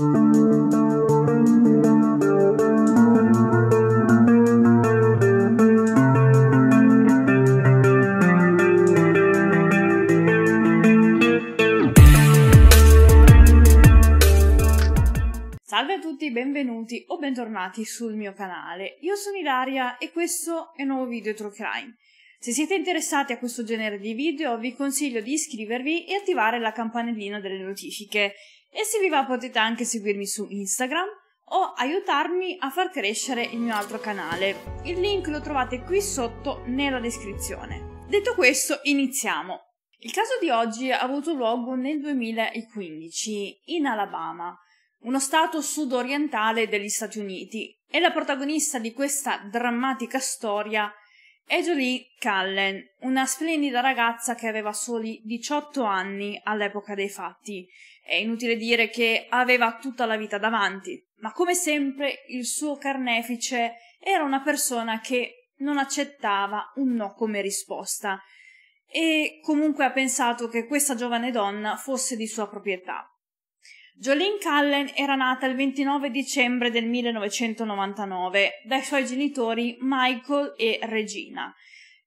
Salve a tutti, benvenuti o bentornati sul mio canale. Io sono Ilaria e questo è un nuovo video True Crime. Se siete interessati a questo genere di video vi consiglio di iscrivervi e attivare la campanellina delle notifiche e se vi va potete anche seguirmi su Instagram o aiutarmi a far crescere il mio altro canale. Il link lo trovate qui sotto nella descrizione. Detto questo, iniziamo. Il caso di oggi ha avuto luogo nel 2015 in Alabama, uno stato sudorientale degli Stati Uniti, e la protagonista di questa drammatica storia è Jolie Cullen, una splendida ragazza che aveva soli 18 anni all'epoca dei fatti. È inutile dire che aveva tutta la vita davanti, ma come sempre il suo carnefice era una persona che non accettava un no come risposta e comunque ha pensato che questa giovane donna fosse di sua proprietà. Jolene Cullen era nata il 29 dicembre del 1999 dai suoi genitori Michael e Regina.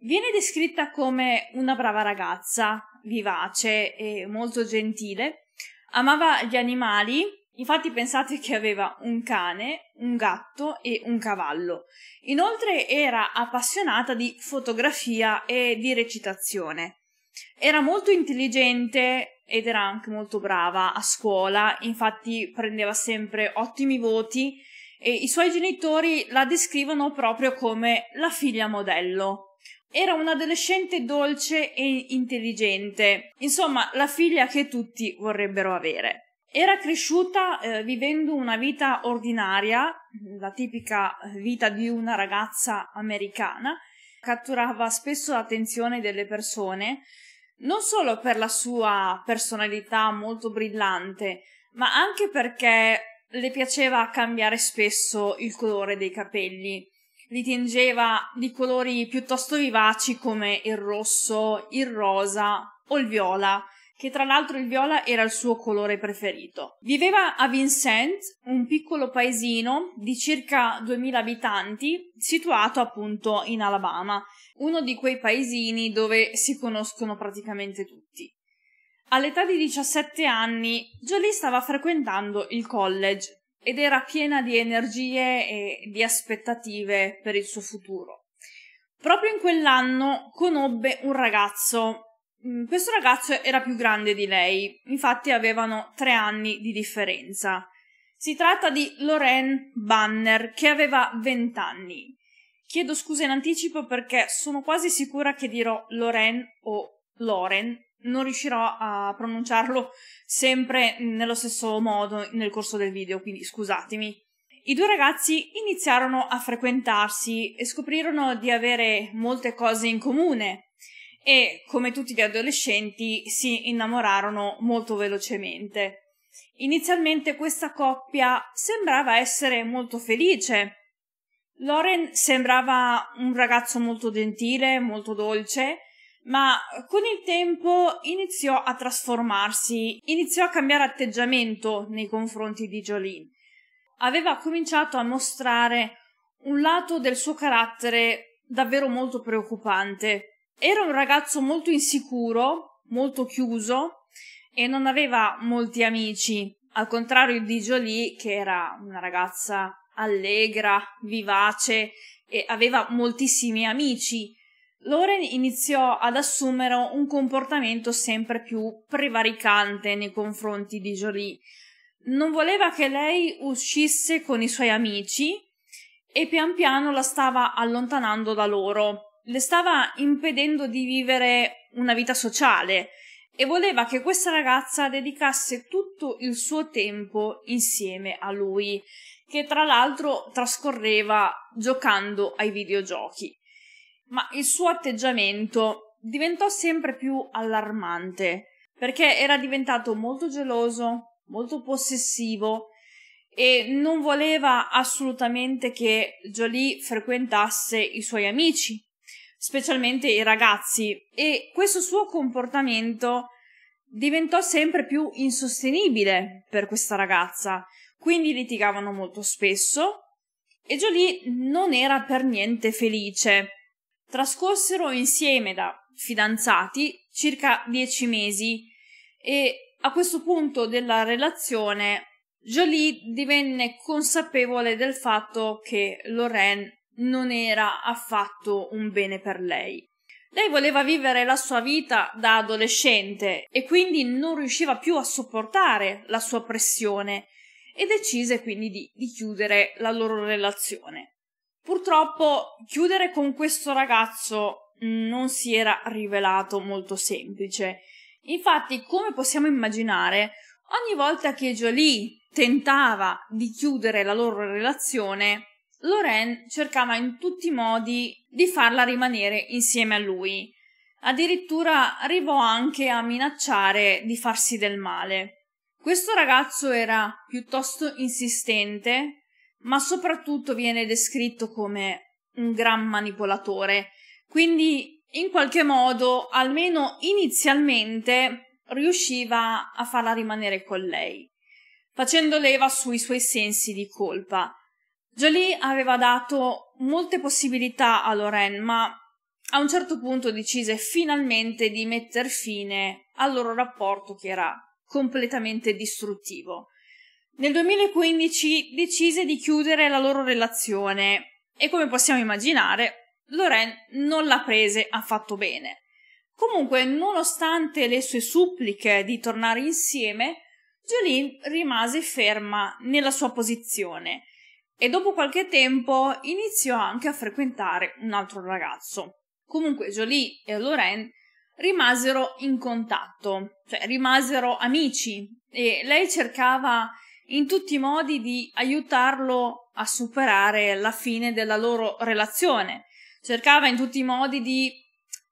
Viene descritta come una brava ragazza, vivace e molto gentile. Amava gli animali, infatti pensate che aveva un cane, un gatto e un cavallo. Inoltre era appassionata di fotografia e di recitazione. Era molto intelligente ed era anche molto brava a scuola, infatti prendeva sempre ottimi voti e i suoi genitori la descrivono proprio come la figlia modello. Era un'adolescente dolce e intelligente, insomma la figlia che tutti vorrebbero avere. Era cresciuta eh, vivendo una vita ordinaria, la tipica vita di una ragazza americana, catturava spesso l'attenzione delle persone, non solo per la sua personalità molto brillante, ma anche perché le piaceva cambiare spesso il colore dei capelli. Li tingeva di colori piuttosto vivaci come il rosso, il rosa o il viola, che tra l'altro il viola era il suo colore preferito. Viveva a Vincent, un piccolo paesino di circa 2000 abitanti, situato appunto in Alabama, uno di quei paesini dove si conoscono praticamente tutti. All'età di 17 anni, Jolie stava frequentando il college ed era piena di energie e di aspettative per il suo futuro. Proprio in quell'anno conobbe un ragazzo. Mm, questo ragazzo era più grande di lei, infatti avevano tre anni di differenza. Si tratta di Lorraine Banner, che aveva 20 anni. Chiedo scusa in anticipo perché sono quasi sicura che dirò Loren o Loren. Non riuscirò a pronunciarlo sempre nello stesso modo nel corso del video, quindi scusatemi. I due ragazzi iniziarono a frequentarsi e scoprirono di avere molte cose in comune e, come tutti gli adolescenti, si innamorarono molto velocemente. Inizialmente questa coppia sembrava essere molto felice Loren sembrava un ragazzo molto gentile, molto dolce, ma con il tempo iniziò a trasformarsi, iniziò a cambiare atteggiamento nei confronti di Jolene. Aveva cominciato a mostrare un lato del suo carattere davvero molto preoccupante. Era un ragazzo molto insicuro, molto chiuso e non aveva molti amici, al contrario di Jolie, che era una ragazza allegra, vivace e aveva moltissimi amici. Loren iniziò ad assumere un comportamento sempre più prevaricante nei confronti di Jolie. Non voleva che lei uscisse con i suoi amici e pian piano la stava allontanando da loro. Le stava impedendo di vivere una vita sociale e voleva che questa ragazza dedicasse tutto il suo tempo insieme a lui che tra l'altro trascorreva giocando ai videogiochi. Ma il suo atteggiamento diventò sempre più allarmante, perché era diventato molto geloso, molto possessivo e non voleva assolutamente che Jolie frequentasse i suoi amici, specialmente i ragazzi, e questo suo comportamento diventò sempre più insostenibile per questa ragazza, quindi litigavano molto spesso e Jolie non era per niente felice. Trascorsero insieme da fidanzati circa dieci mesi e a questo punto della relazione Jolie divenne consapevole del fatto che Lorraine non era affatto un bene per lei. Lei voleva vivere la sua vita da adolescente e quindi non riusciva più a sopportare la sua pressione e decise quindi di, di chiudere la loro relazione. Purtroppo chiudere con questo ragazzo non si era rivelato molto semplice. Infatti, come possiamo immaginare, ogni volta che Jolie tentava di chiudere la loro relazione, Lorraine cercava in tutti i modi di farla rimanere insieme a lui. Addirittura arrivò anche a minacciare di farsi del male. Questo ragazzo era piuttosto insistente, ma soprattutto viene descritto come un gran manipolatore, quindi in qualche modo, almeno inizialmente, riusciva a farla rimanere con lei, facendo leva sui suoi sensi di colpa. Jolie aveva dato molte possibilità a Lorraine, ma a un certo punto decise finalmente di metter fine al loro rapporto che era completamente distruttivo. Nel 2015 decise di chiudere la loro relazione e come possiamo immaginare Lorraine non la prese affatto bene. Comunque, nonostante le sue suppliche di tornare insieme, Jolene rimase ferma nella sua posizione e dopo qualche tempo iniziò anche a frequentare un altro ragazzo. Comunque Jolie e Lorraine rimasero in contatto, cioè rimasero amici e lei cercava in tutti i modi di aiutarlo a superare la fine della loro relazione. Cercava in tutti i modi di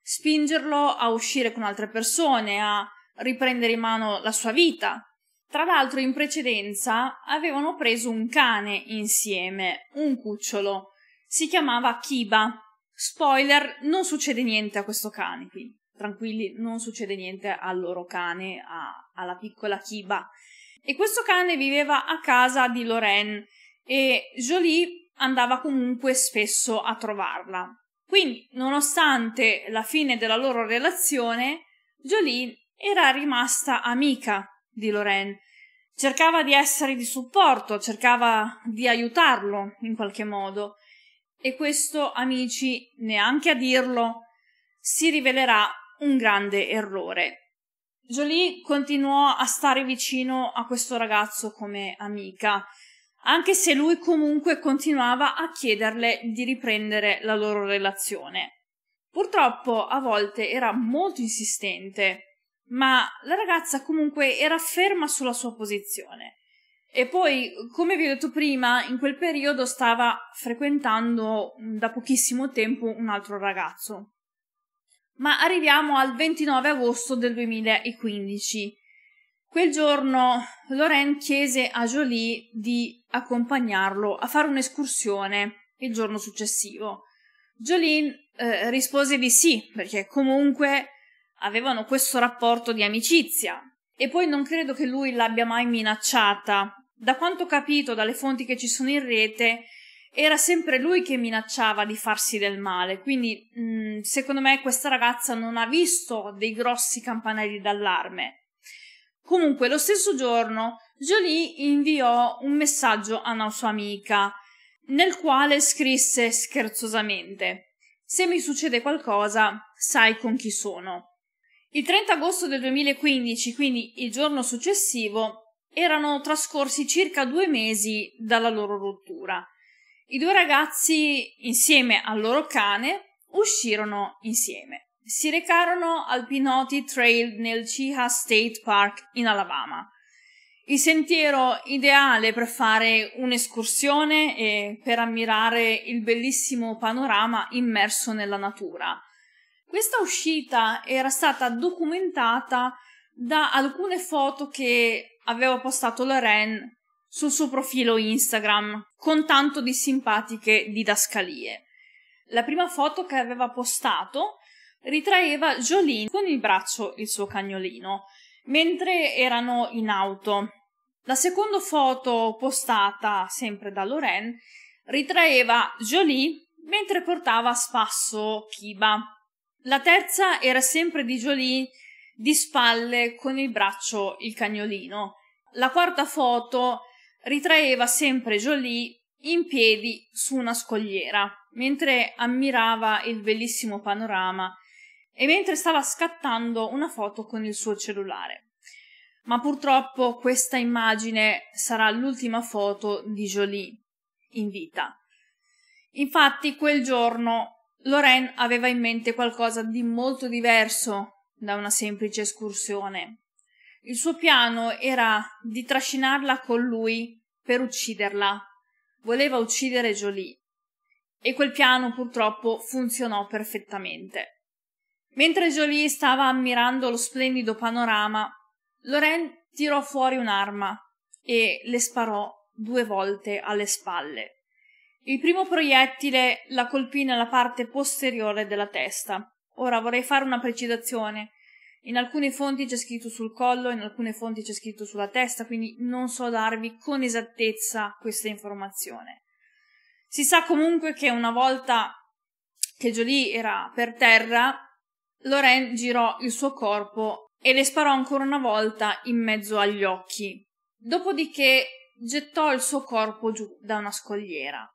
spingerlo a uscire con altre persone, a riprendere in mano la sua vita. Tra l'altro in precedenza avevano preso un cane insieme, un cucciolo. Si chiamava Kiba. Spoiler, non succede niente a questo cane qui. Tranquilli, non succede niente al loro cane, a, alla piccola Kiba. E questo cane viveva a casa di Lorraine e Jolie andava comunque spesso a trovarla. Quindi, nonostante la fine della loro relazione, Jolie era rimasta amica di Lorraine. Cercava di essere di supporto, cercava di aiutarlo in qualche modo. E questo, amici, neanche a dirlo, si rivelerà un grande errore. Jolie continuò a stare vicino a questo ragazzo come amica, anche se lui comunque continuava a chiederle di riprendere la loro relazione. Purtroppo a volte era molto insistente ma la ragazza comunque era ferma sulla sua posizione. E poi, come vi ho detto prima, in quel periodo stava frequentando da pochissimo tempo un altro ragazzo. Ma arriviamo al 29 agosto del 2015. Quel giorno Lorraine chiese a Jolie di accompagnarlo a fare un'escursione il giorno successivo. Jolie eh, rispose di sì, perché comunque avevano questo rapporto di amicizia. E poi non credo che lui l'abbia mai minacciata. Da quanto ho capito dalle fonti che ci sono in rete, era sempre lui che minacciava di farsi del male. Quindi, mh, mm, secondo me, questa ragazza non ha visto dei grossi campanelli d'allarme. Comunque, lo stesso giorno, Jolie inviò un messaggio a una sua amica, nel quale scrisse scherzosamente: Se mi succede qualcosa, sai con chi sono. Il 30 agosto del 2015, quindi il giorno successivo, erano trascorsi circa due mesi dalla loro rottura. I due ragazzi, insieme al loro cane, uscirono insieme. Si recarono al Pinoti Trail nel Chiha State Park in Alabama. Il sentiero ideale per fare un'escursione e per ammirare il bellissimo panorama immerso nella natura. Questa uscita era stata documentata da alcune foto che aveva postato Lorraine sul suo profilo Instagram con tanto di simpatiche didascalie. La prima foto che aveva postato ritraeva Jolene con il braccio il suo cagnolino mentre erano in auto. La seconda foto postata sempre da Lorraine ritraeva Jolie mentre portava a spasso Kiba. La terza era sempre di Jolie di spalle con il braccio il cagnolino. La quarta foto ritraeva sempre Jolie in piedi su una scogliera, mentre ammirava il bellissimo panorama e mentre stava scattando una foto con il suo cellulare. Ma purtroppo questa immagine sarà l'ultima foto di Jolie in vita. Infatti quel giorno Lorraine aveva in mente qualcosa di molto diverso da una semplice escursione. Il suo piano era di trascinarla con lui per ucciderla. Voleva uccidere Jolie. E quel piano purtroppo funzionò perfettamente. Mentre Jolie stava ammirando lo splendido panorama, Lorraine tirò fuori un'arma e le sparò due volte alle spalle. Il primo proiettile la colpì nella parte posteriore della testa. Ora vorrei fare una precisazione. In alcune fonti c'è scritto sul collo, in alcune fonti c'è scritto sulla testa, quindi non so darvi con esattezza questa informazione. Si sa comunque che una volta che Jolie era per terra, Lorraine girò il suo corpo e le sparò ancora una volta in mezzo agli occhi. Dopodiché gettò il suo corpo giù da una scogliera.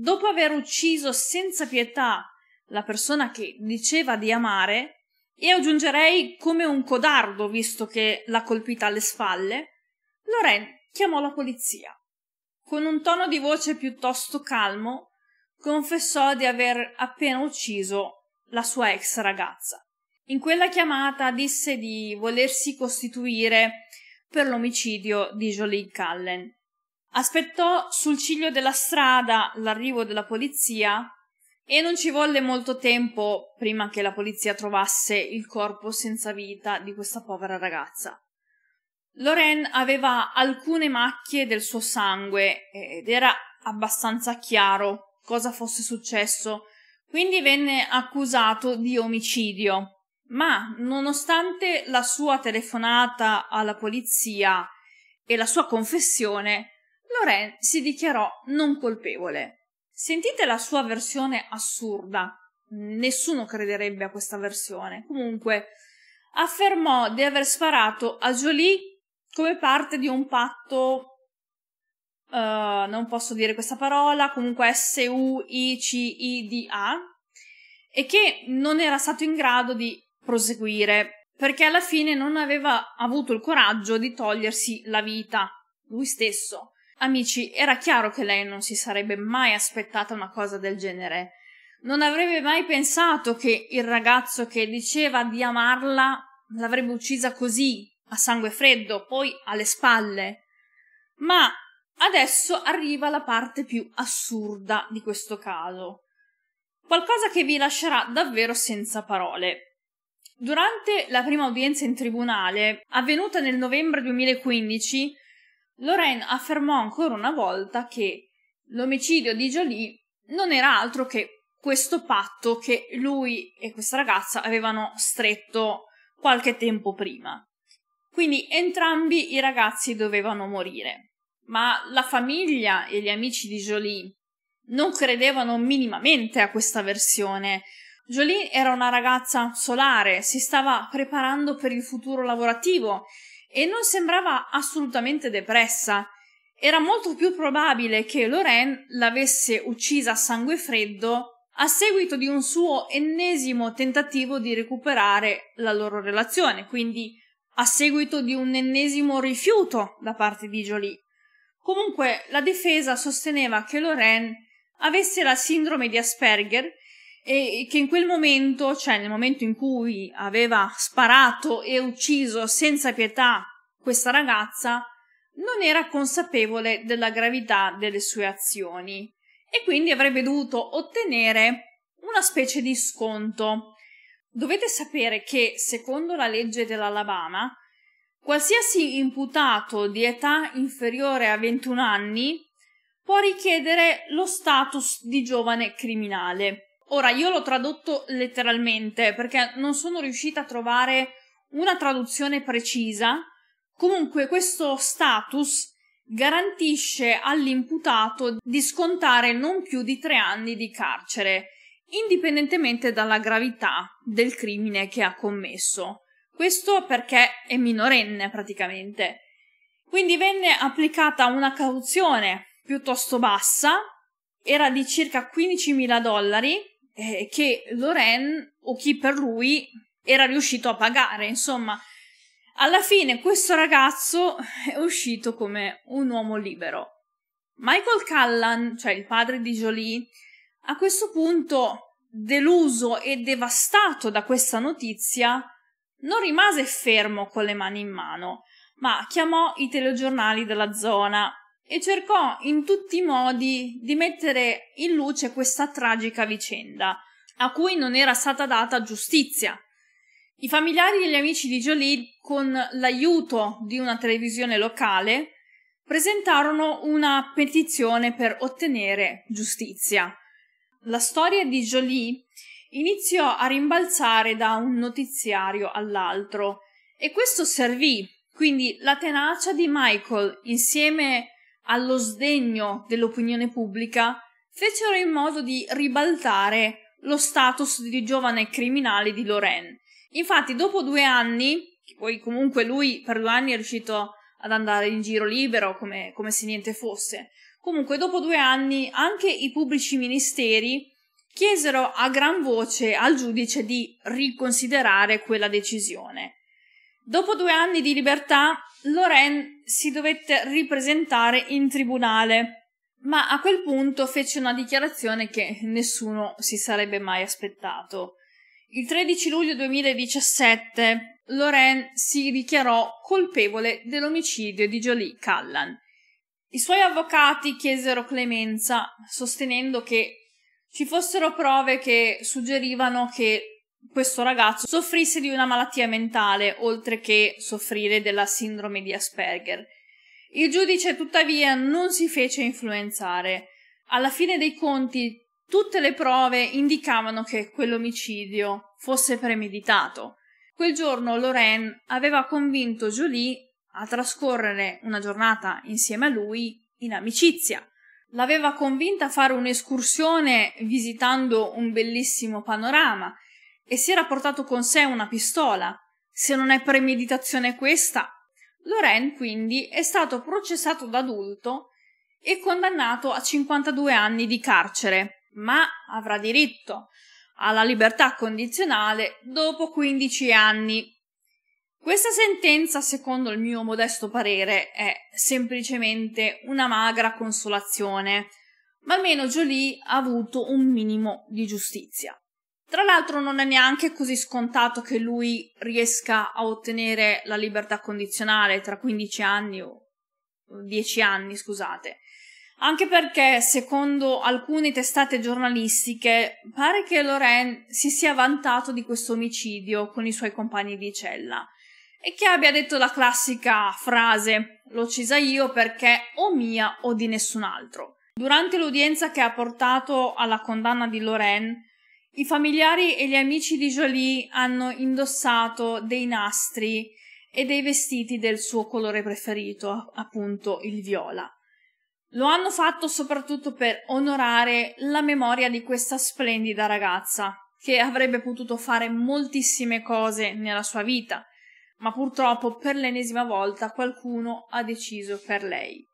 Dopo aver ucciso senza pietà la persona che diceva di amare, e aggiungerei come un codardo visto che l'ha colpita alle spalle, Lorraine chiamò la polizia. Con un tono di voce piuttosto calmo, confessò di aver appena ucciso la sua ex ragazza. In quella chiamata disse di volersi costituire per l'omicidio di Jolie Cullen. Aspettò sul ciglio della strada l'arrivo della polizia e non ci volle molto tempo prima che la polizia trovasse il corpo senza vita di questa povera ragazza. Lorraine aveva alcune macchie del suo sangue ed era abbastanza chiaro cosa fosse successo, quindi venne accusato di omicidio. Ma, nonostante la sua telefonata alla polizia e la sua confessione, Lorraine si dichiarò non colpevole. Sentite la sua versione assurda. Nessuno crederebbe a questa versione. Comunque, affermò di aver sparato a Jolie come parte di un patto. Uh, non posso dire questa parola, comunque S-U-I-C-I-D-A, e che non era stato in grado di proseguire perché alla fine non aveva avuto il coraggio di togliersi la vita lui stesso. Amici, era chiaro che lei non si sarebbe mai aspettata una cosa del genere. Non avrebbe mai pensato che il ragazzo che diceva di amarla l'avrebbe uccisa così, a sangue freddo, poi alle spalle. Ma adesso arriva la parte più assurda di questo caso. Qualcosa che vi lascerà davvero senza parole. Durante la prima udienza in tribunale, avvenuta nel novembre 2015, Lorraine affermò ancora una volta che l'omicidio di Jolie non era altro che questo patto che lui e questa ragazza avevano stretto qualche tempo prima. Quindi entrambi i ragazzi dovevano morire. Ma la famiglia e gli amici di Jolie non credevano minimamente a questa versione. Jolie era una ragazza solare, si stava preparando per il futuro lavorativo e non sembrava assolutamente depressa. Era molto più probabile che Lorraine l'avesse uccisa a sangue freddo a seguito di un suo ennesimo tentativo di recuperare la loro relazione, quindi a seguito di un ennesimo rifiuto da parte di Jolie. Comunque la difesa sosteneva che Lorraine avesse la sindrome di Asperger e che in quel momento, cioè nel momento in cui aveva sparato e ucciso senza pietà questa ragazza, non era consapevole della gravità delle sue azioni e quindi avrebbe dovuto ottenere una specie di sconto. Dovete sapere che, secondo la legge dell'Alabama, qualsiasi imputato di età inferiore a 21 anni può richiedere lo status di giovane criminale. Ora, io l'ho tradotto letteralmente perché non sono riuscita a trovare una traduzione precisa, comunque questo status garantisce all'imputato di scontare non più di tre anni di carcere, indipendentemente dalla gravità del crimine che ha commesso. Questo perché è minorenne praticamente. Quindi venne applicata una cauzione piuttosto bassa, era di circa 15.000 dollari, eh, che Loren o chi per lui era riuscito a pagare. Insomma, alla fine questo ragazzo è uscito come un uomo libero. Michael Callan, cioè il padre di Jolie, a questo punto, deluso e devastato da questa notizia, non rimase fermo con le mani in mano, ma chiamò i telegiornali della zona e cercò in tutti i modi di mettere in luce questa tragica vicenda, a cui non era stata data giustizia. I familiari e gli amici di Jolie, con l'aiuto di una televisione locale, presentarono una petizione per ottenere giustizia. La storia di Jolie iniziò a rimbalzare da un notiziario all'altro e questo servì, quindi la tenacia di Michael insieme allo sdegno dell'opinione pubblica fecero in modo di ribaltare lo status di giovane criminale di Lorraine. Infatti, dopo due anni, poi comunque lui per due anni è riuscito ad andare in giro libero come, come se niente fosse. Comunque, dopo due anni, anche i pubblici ministeri chiesero a gran voce al giudice di riconsiderare quella decisione. Dopo due anni di libertà, Loren si dovette ripresentare in tribunale, ma a quel punto fece una dichiarazione che nessuno si sarebbe mai aspettato. Il 13 luglio 2017 Loren si dichiarò colpevole dell'omicidio di Jolie Callan. I suoi avvocati chiesero clemenza, sostenendo che ci fossero prove che suggerivano che questo ragazzo soffrisse di una malattia mentale, oltre che soffrire della sindrome di Asperger. Il giudice tuttavia non si fece influenzare. Alla fine dei conti tutte le prove indicavano che quell'omicidio fosse premeditato. Quel giorno Lorraine aveva convinto Jolie a trascorrere una giornata insieme a lui in amicizia. L'aveva convinta a fare un'escursione visitando un bellissimo panorama e si era portato con sé una pistola. Se non è premeditazione questa, Loren quindi è stato processato da adulto e condannato a 52 anni di carcere, ma avrà diritto alla libertà condizionale dopo 15 anni. Questa sentenza, secondo il mio modesto parere, è semplicemente una magra consolazione, ma almeno Jolie ha avuto un minimo di giustizia. Tra l'altro non è neanche così scontato che lui riesca a ottenere la libertà condizionale tra 15 anni o 10 anni, scusate. Anche perché, secondo alcune testate giornalistiche, pare che Loren si sia vantato di questo omicidio con i suoi compagni di cella e che abbia detto la classica frase l'ho uccisa io perché o mia o di nessun altro. Durante l'udienza che ha portato alla condanna di Loren, i familiari e gli amici di Jolie hanno indossato dei nastri e dei vestiti del suo colore preferito, appunto il viola. Lo hanno fatto soprattutto per onorare la memoria di questa splendida ragazza, che avrebbe potuto fare moltissime cose nella sua vita, ma purtroppo per l'ennesima volta qualcuno ha deciso per lei.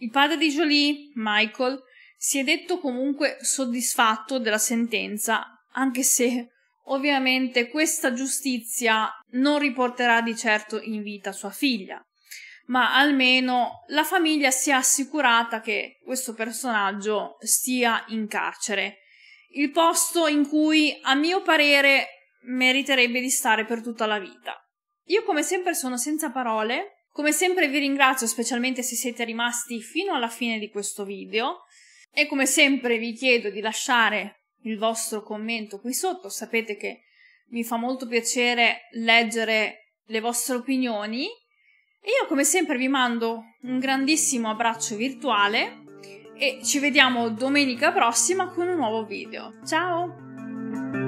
Il padre di Jolie, Michael, si è detto comunque soddisfatto della sentenza, anche se ovviamente questa giustizia non riporterà di certo in vita sua figlia, ma almeno la famiglia si è assicurata che questo personaggio stia in carcere, il posto in cui a mio parere meriterebbe di stare per tutta la vita. Io come sempre sono senza parole, come sempre vi ringrazio specialmente se siete rimasti fino alla fine di questo video e come sempre vi chiedo di lasciare il vostro commento qui sotto, sapete che mi fa molto piacere leggere le vostre opinioni e io come sempre vi mando un grandissimo abbraccio virtuale e ci vediamo domenica prossima con un nuovo video. Ciao!